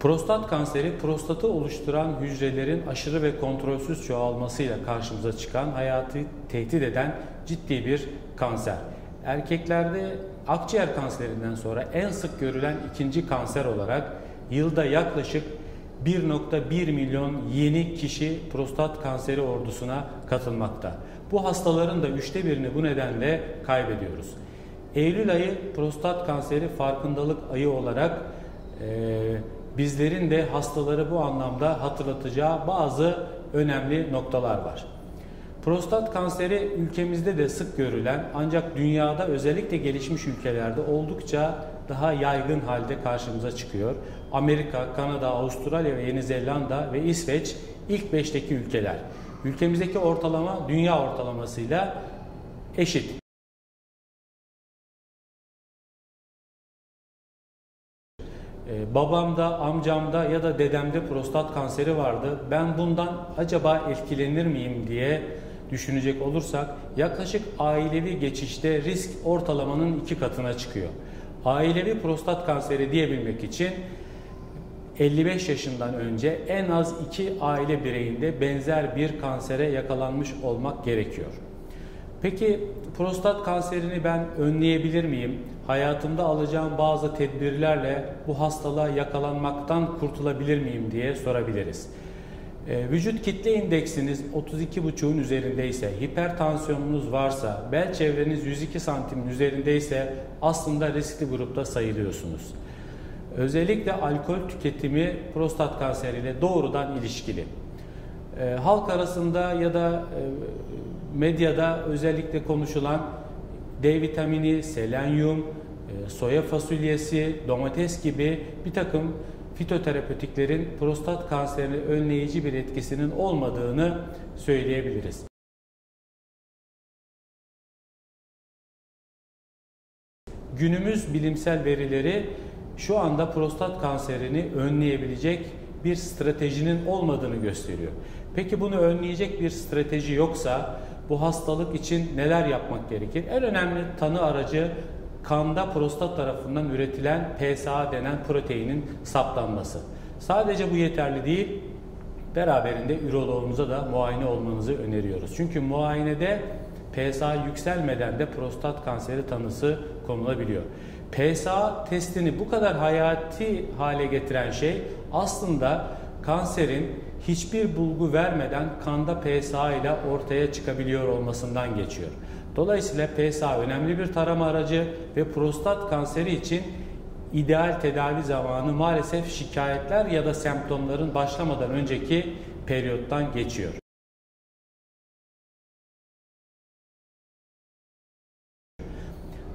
Prostat kanseri prostatı oluşturan hücrelerin aşırı ve kontrolsüz çoğalmasıyla karşımıza çıkan hayatı tehdit eden ciddi bir kanser. Erkeklerde akciğer kanserinden sonra en sık görülen ikinci kanser olarak yılda yaklaşık 1.1 milyon yeni kişi prostat kanseri ordusuna katılmakta. Bu hastaların da üçte birini bu nedenle kaybediyoruz. Eylül ayı prostat kanseri farkındalık ayı olarak e, bizlerin de hastaları bu anlamda hatırlatacağı bazı önemli noktalar var. Prostat kanseri ülkemizde de sık görülen ancak dünyada özellikle gelişmiş ülkelerde oldukça daha yaygın halde karşımıza çıkıyor. Amerika, Kanada, Avustralya ve Yeni Zelanda ve İsveç ilk 5'teki ülkeler. Ülkemizdeki ortalama dünya ortalamasıyla eşit. Babamda, amcamda ya da dedemde prostat kanseri vardı. Ben bundan acaba etkilenir miyim diye düşünecek olursak yaklaşık ailevi geçişte risk ortalamanın iki katına çıkıyor. Ailevi prostat kanseri diyebilmek için 55 yaşından önce en az iki aile bireyinde benzer bir kansere yakalanmış olmak gerekiyor. Peki prostat kanserini ben önleyebilir miyim? Hayatımda alacağım bazı tedbirlerle bu hastalığa yakalanmaktan kurtulabilir miyim diye sorabiliriz. Ee, vücut kitle indeksiniz 32,5'un üzerindeyse, hipertansiyonunuz varsa, bel çevreniz 102 santimin üzerindeyse aslında riskli grupta sayılıyorsunuz. Özellikle alkol tüketimi prostat kanseriyle doğrudan ilişkili. E, halk arasında ya da e, medyada özellikle konuşulan D vitamini, selenyum, e, soya fasulyesi, domates gibi bir takım fitoterapötiklerin prostat kanserini önleyici bir etkisinin olmadığını söyleyebiliriz. Günümüz bilimsel verileri şu anda prostat kanserini önleyebilecek bir stratejinin olmadığını gösteriyor. Peki bunu önleyecek bir strateji yoksa bu hastalık için neler yapmak gerekir? En önemli tanı aracı kanda prostat tarafından üretilen PSA denen proteinin saptanması. Sadece bu yeterli değil, beraberinde üroloğumuza da muayene olmanızı öneriyoruz. Çünkü muayenede PSA yükselmeden de prostat kanseri tanısı konulabiliyor. PSA testini bu kadar hayati hale getiren şey aslında kanserin hiçbir bulgu vermeden kanda PSA ile ortaya çıkabiliyor olmasından geçiyor. Dolayısıyla PSA önemli bir tarama aracı ve prostat kanseri için ideal tedavi zamanı maalesef şikayetler ya da semptomların başlamadan önceki periyottan geçiyor.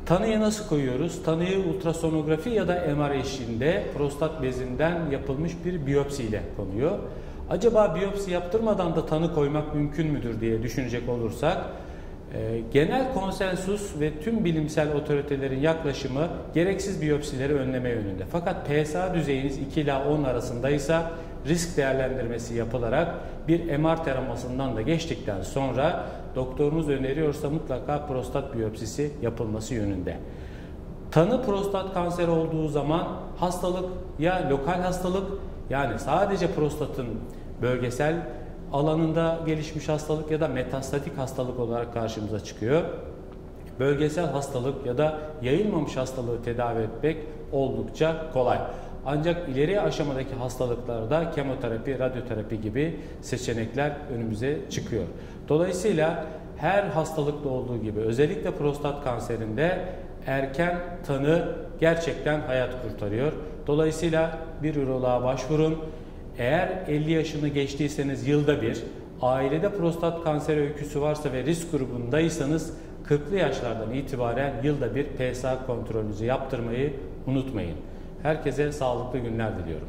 Tanıyı nasıl koyuyoruz? Tanıyı ultrasonografi ya da MR eşliğinde prostat bezinden yapılmış bir biyopsi ile konuyor. Acaba biyopsi yaptırmadan da tanı koymak mümkün müdür diye düşünecek olursak e, genel konsensus ve tüm bilimsel otoritelerin yaklaşımı gereksiz biyopsileri önleme yönünde. Fakat PSA düzeyiniz 2 ila 10 arasındaysa risk değerlendirmesi yapılarak bir MR taramasından da geçtikten sonra doktorunuz öneriyorsa mutlaka prostat biyopsisi yapılması yönünde. Tanı prostat kanseri olduğu zaman hastalık ya lokal hastalık yani sadece prostatın bölgesel alanında gelişmiş hastalık ya da metastatik hastalık olarak karşımıza çıkıyor. Bölgesel hastalık ya da yayılmamış hastalığı tedavi etmek oldukça kolay. Ancak ileri aşamadaki hastalıklarda kemoterapi, radyoterapi gibi seçenekler önümüze çıkıyor. Dolayısıyla her hastalıkta olduğu gibi özellikle prostat kanserinde erken tanı gerçekten hayat kurtarıyor. Dolayısıyla bir üroloğa başvurun. Eğer 50 yaşını geçtiyseniz yılda bir, ailede prostat kanseri öyküsü varsa ve risk grubundaysanız 40'lı yaşlardan itibaren yılda bir PSA kontrolünüzü yaptırmayı unutmayın. Herkese sağlıklı günler diliyorum.